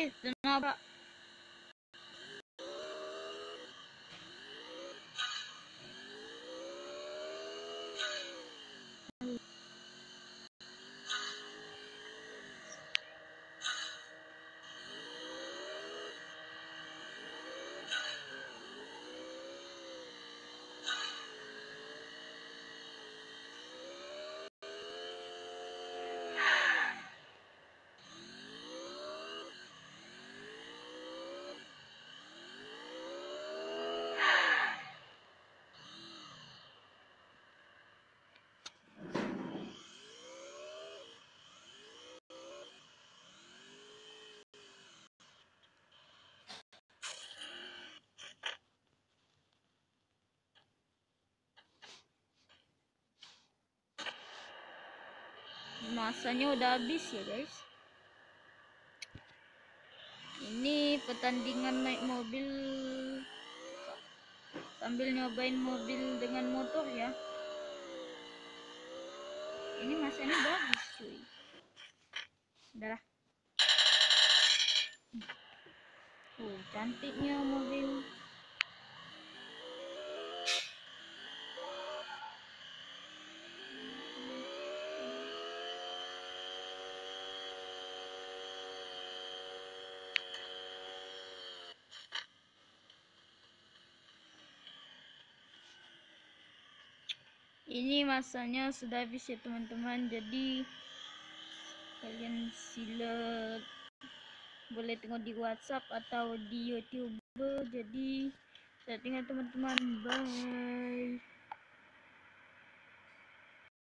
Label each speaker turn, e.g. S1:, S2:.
S1: is the number masanya udah habis ya guys. Ini pertandingan naik mobil. Sambil nyobain mobil dengan motor ya. Ini masanya bagus cuy. Udahlah uh cantiknya mobil ini masanya sudah habis ya teman-teman. Jadi kalian sila boleh tengok di whatsapp atau di youtube. Jadi saya tinggal teman-teman. Bye